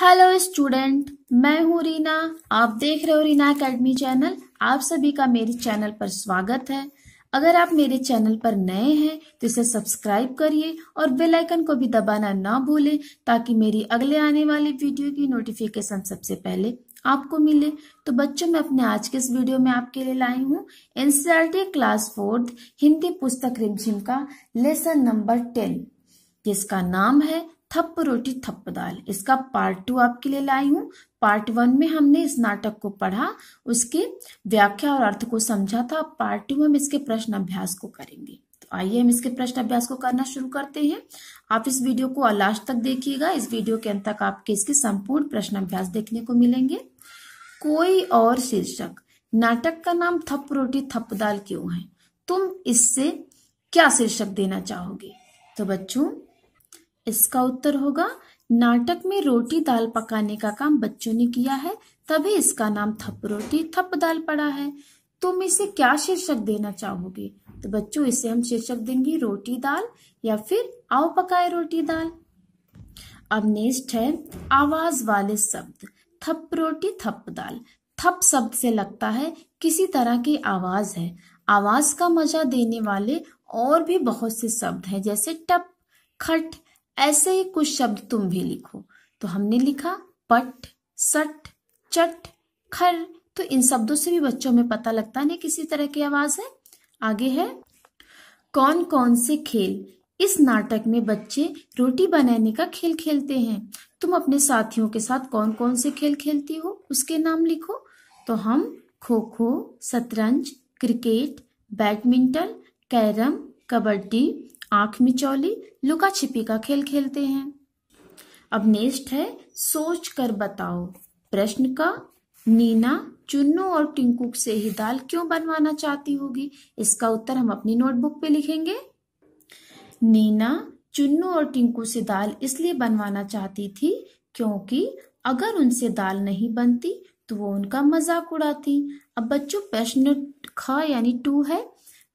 Hello student मैं हूँ रीना। आप देख रहे हो रीना अकेडमी चैनल आप सभी का मेरे चैनल पर स्वागत है। अगर आप मेरे चैनल पर नए हैं तो इसे सब्सक्राइब करिए और बेल आइकन को भी दबाना ना भूलें, ताकि मेरी अगले आने वाली वीडियो की नोटिफिकेशन सबसे पहले आपको मिले। तो बच्चों, मैं अपने आज के इस वीडियो में आपके लिए लाई हूँ एनसीआरटी क्लास फोर्थ हिंदी पुस्तक रिमझिम का लेसन नंबर टेन जिसका नाम है थप रोटी थप दाल। इसका पार्ट टू आपके लिए लाई हूँ। पार्ट वन में हमने इस नाटक को पढ़ा, उसके व्याख्या और अर्थ को समझा था। पार्ट टू में हम इसके प्रश्न अभ्यास को करेंगे। तो आइए हम इसके प्रश्न अभ्यास को करना शुरू करते हैं। आप इस वीडियो को लास्ट तक देखिएगा। इस वीडियो के अंत तक आपके इसके संपूर्ण प्रश्न अभ्यास देखने को मिलेंगे। कोई और शीर्षक, नाटक का नाम थप रोटी थप दाल क्यों है? तुम इससे क्या शीर्षक देना चाहोगे? तो बच्चों इसका उत्तर होगा, नाटक में रोटी दाल पकाने का काम बच्चों ने किया है, तभी इसका नाम थप रोटी थप दाल पड़ा है। तुम इसे क्या शीर्षक देना चाहोगे? तो बच्चों, इसे हम शीर्षक देंगे, रोटी दाल या फिर आओ पकाए रोटी दाल। अब नेक्स्ट है, आवाज़ वाले शब्द, थप रोटी थप दाल। थप शब्द से लगता है, किसी तरह की आवाज़ है। आवाज़ का मज़ा देने वाले और भी बहुत से शब्द हैं, जैसे टप, खट ऐसे ही कुछ शब्द तुम भी लिखो। तो हमने लिखा पट, सट, चट, खर। तो इन शब्दों से भी बच्चों में पता लगता नहीं किसी तरह की आवाज़ है। आगे है कौन कौन से खेल? इस नाटक में बच्चे रोटी बनाने का खेल खेलते हैं। तुम अपने साथियों के साथ कौन कौन से खेल खेलती हो, उसके नाम लिखो। तो हम खो खो शतरंज, क्रिकेट, बैडमिंटन, कैरम, कबड्डी आँख मिचौली लुका छिपी का खेल खेलते हैं। अब नेक्स्ट है सोच कर बताओ। प्रश्न का, नीना, चुन्नू और टिंकू से ही दाल क्यों बनवाना चाहती होगी? इसका उत्तर हम अपनी नोटबुक पे लिखेंगे। नीना, चुन्नू और टिंकू से दाल इसलिए बनवाना चाहती थी क्योंकि अगर उनसे दाल नहीं बनती तो वो उनका मज़ाक उड़ाती। अब बच्चों, प्रश्न ख यानी टू है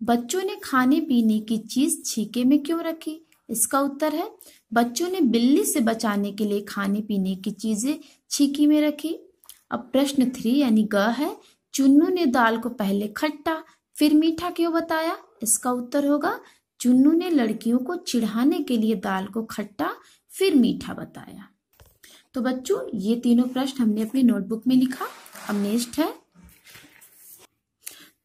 बच्चों ने खाने पीने की चीज़ छीके में क्यों रखी? इसका उत्तर है, बच्चों ने बिल्ली से बचाने के लिए खाने पीने की चीज़ें छीकी में रखी। अब प्रश्न थ्री यानी ग है, चुन्नू ने दाल को पहले खट्टा, फिर मीठा क्यों बताया? इसका उत्तर होगा, चुन्नू ने लड़कियों को चिढ़ाने के लिए दाल को खट्टा, फिर मीठा बताया। तो बच्चों, ये तीनों प्रश्न हमने अपनी नोटबुक में लिखा। अब नेक्स्ट है,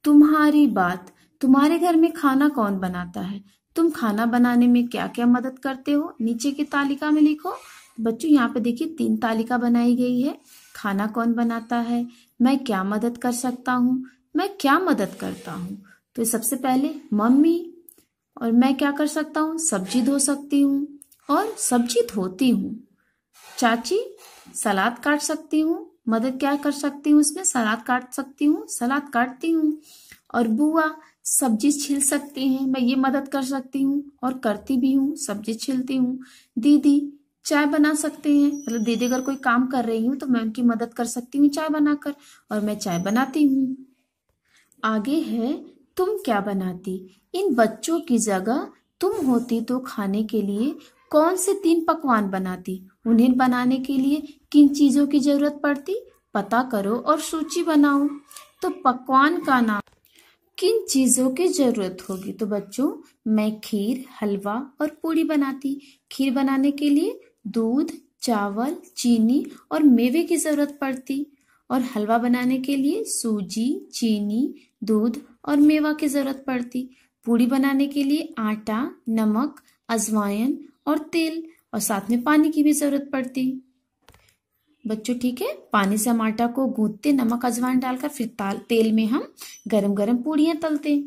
तुम्हारी बात तुम्हारे घर में खाना कौन बनाता है? तुम खाना बनाने में क्या क्या मदद करते हो? नीचे की तालिका में लिखो। बच्चों, यहाँ पे देखिए, तीन तालिका बनाई गई है। खाना कौन बनाता है? मैं क्या मदद कर सकता हूँ? मैं क्या मदद करता हूँ? तो सबसे पहले मम्मी, और मैं क्या कर सकता हूँ? सब्ज़ी धो सकती हूँ, और सब्ज़ी धोती हूँ। चाची, सलाद काट सकती हूँ। मदद क्या कर सकती हूँ? उसमें सलाद काट सकती हूँ, सलाद काटती हूँ। और बुआ सब्ज़ी छिल सकती हैं, मैं ये मदद कर सकती हूँ और करती भी हूँ सब्ज़ी छिलती हूँ। दीदी, चाय बना सकते हैं? मतलब दीदी अगर कोई काम कर रही हूँ तो मैं उनकी मदद कर सकती हूँ चाय बनाकर और मैं चाय बनाती हूँ। आगे है, तुम क्या बनाती? इन बच्चों की जगह तुम होती तो खाने के लिए कौन से तीन पकवान बनाती? उन्हें बनाने के लिए किन चीज़ों की ज़रूरत पड़ती? पता करो और सूची बनाओ। तो पकवान का नाम किन चीज़ों की ज़रूरत होगी? तो बच्चों, मैं खीर, हलवा और पूड़ी बनाती। खीर बनाने के लिए दूध, चावल, चीनी और मेवे की ज़रूरत पड़ती। और हलवा बनाने के लिए सूजी, चीनी, दूध और मेवा की ज़रूरत पड़ती। पूड़ी बनाने के लिए आटा, नमक, अजवाइन और तेल और साथ में पानी की भी ज़रूरत पड़ती। बच्चों, ठीक है? पानी से हम आटा को गूंदते नमक, अजवाइन डालकर फिर तेल में हम गरम गरम पूड़ियाँ तलते।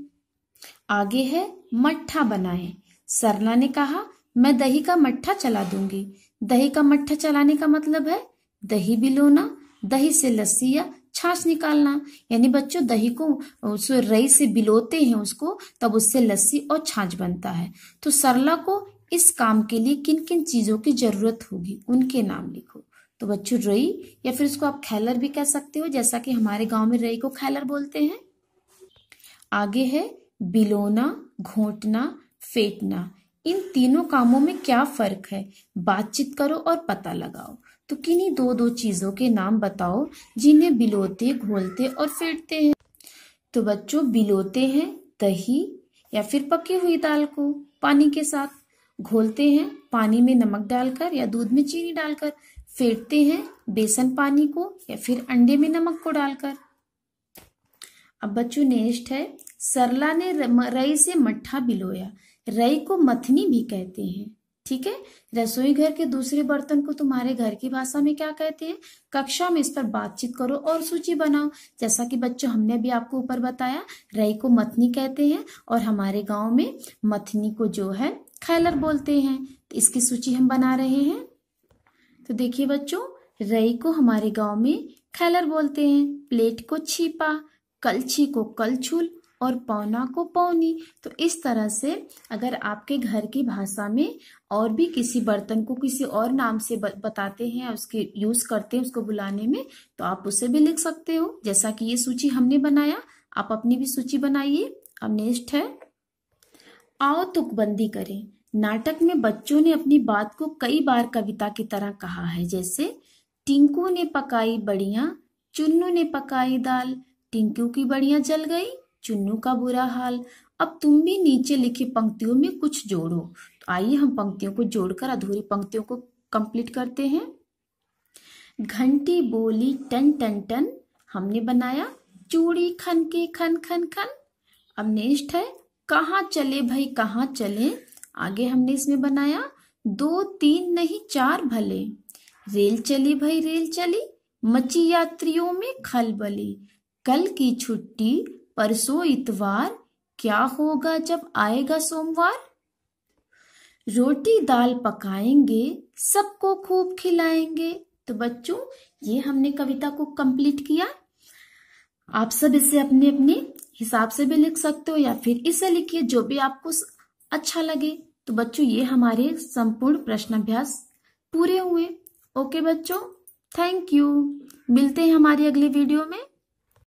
आगे है, मट्ठा बनाए। सरला ने कहा, मैं दही का मट्ठा चला दूँगी। दही का मट्ठा चलाने का मतलब है, दही बिलोना दही से लस्सी या छाछ निकालना। यानी बच्चों, दही को, उस रई से बिलोते हैं उसको, तब उससे लस्सी और छाछ बनता है। तो सरला को इस काम के लिए किन किन चीज़ों की ज़रूरत होगी, उनके नाम लिखो। तो बच्चों रई, या फिर इसको आप खैलर भी कह सकते हो, जैसा कि हमारे गाँव में रई को खैलर बोलते हैं। आगे है, बिलोना, घोटना, फेटना। इन तीनों कामों में क्या फ़र्क है? बातचीत करो और पता लगाओ। तो किन्हीं दो दो चीज़ों के नाम बताओ, जिन्हें बिलोते, घोलते और फेंटते हैं। तो बच्चों, बिलोते हैं दही, या फिर पकी हुई दाल को पानी के साथ। घोलते हैं पानी में नमक डालकर या दूध में चीनी डालकर। फेंटते हैं बेसन पानी को या फिर अंडे में नमक को डालकर। अब बच्चों नेक्स्ट है, सरला ने रई से मट्ठा बिलोया। रई को मथनी भी कहते हैं, ठीक है? रसोई घर के दूसरे बर्तन को तुम्हारे घर की भाषा में क्या कहते हैं? कक्षा में इस पर बातचीत करो और सूची बनाओ। जैसा कि बच्चों, हमने भी आपको ऊपर बताया, रई को मथनी कहते हैं और हमारे गाँव में मथनी को जो है, खैलर बोलते हैं। तो इसकी सूची हम बना रहे हैं। तो देखिए बच्चों, रई को हमारे गाँव में खैलर बोलते हैं। प्लेट को छीपा, कलछी को कलछुल और पौना को पौनी। तो इस तरह से अगर आपके घर की भाषा में और भी किसी बर्तन को किसी और नाम से बताते हैं, उसके यूज़ करते हैं, उसको बुलाने में तो आप उसे भी लिख सकते हो। जैसा कि ये सूची हमने बनाया, आप अपनी भी सूची बनाइए। अब नेक्स्ट है, आओ तुकबंदी करें। नाटक में बच्चों ने अपनी बात को कई बार कविता की तरह कहा है, जैसे, टिंकू ने पकाई बढ़िया, चुन्नू ने पकाई दाल, टिंकू की बढ़िया जल गई, चुन्नू का बुरा हाल। अब तुम भी नीचे लिखी पंक्तियों में कुछ जोड़ो। तो आइए हम पंक्तियों को जोड़कर, अधूरी पंक्तियों को कंप्लीट करते हैं। घंटी बोली टन टन टन, हमने बनाया चूड़ी खन के खन खन खन। अब नेक्स्ट है, कहाँ चले भाई, कहाँ चले? आगे हमने इसमें बनाया, दो, तीन, नहीं, चार भले। रेल चली भाई, रेल चली। मची यात्रियों में खलबली कल की छुट्टी, परसों इतवार। क्या होगा जब आएगा सोमवार? रोटी दाल पकाएँगे, सबको खूब खिलाएँगे। तो बच्चों, ये हमने कविता को कंप्लीट किया। आप सब इसे अपने अपने हिसाब से भी लिख सकते हो या फिर इसे लिखिए, जो भी आपको अच्छा लगे। तो बच्चों, ये हमारे संपूर्ण प्रश्न अभ्यास पूरे हुए। ओके बच्चों थैंक यू मिलते हैं हमारी अगली वीडियो में।